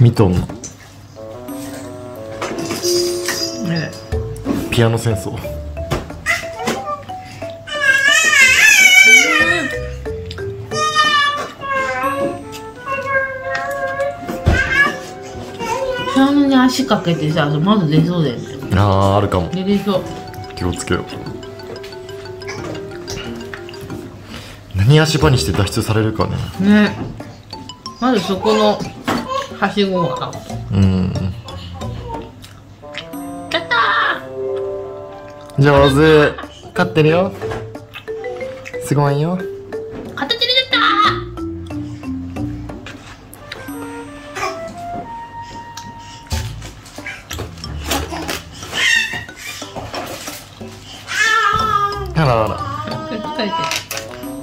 見とんのね。ピアノ戦争。ピアノに足かけてさまず出そうだよね。あーあるかも。出てそう。気をつけよう。何足場にして脱出されるかね。ねまずそこのはしごがうん。やった上手勝ってるよ。すごいよ。ー形に出たあらあらー 疲れて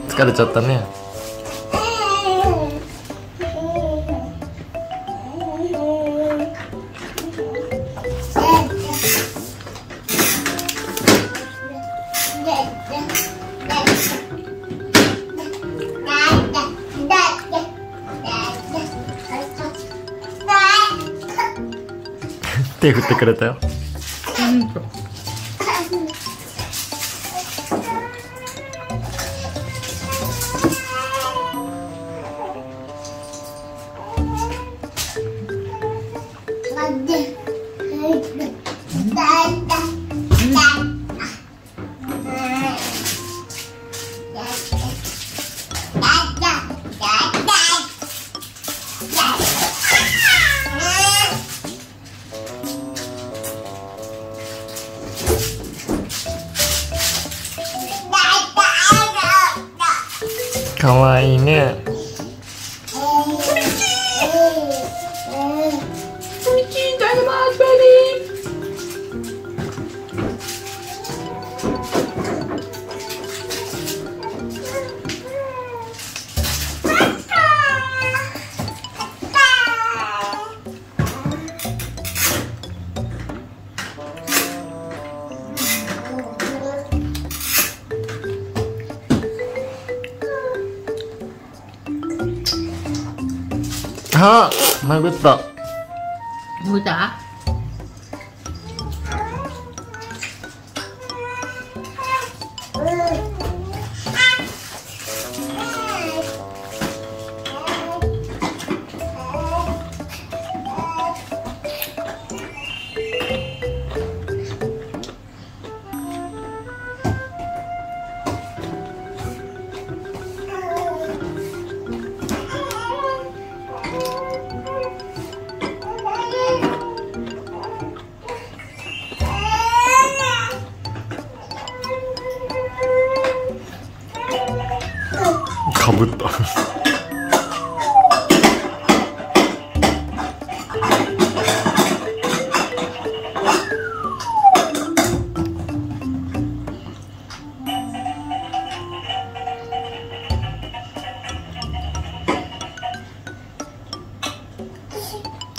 疲れちゃったね手振ってくれたよ。かわいいね。あ殴った見たかぶった。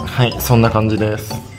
はいそんな感じです。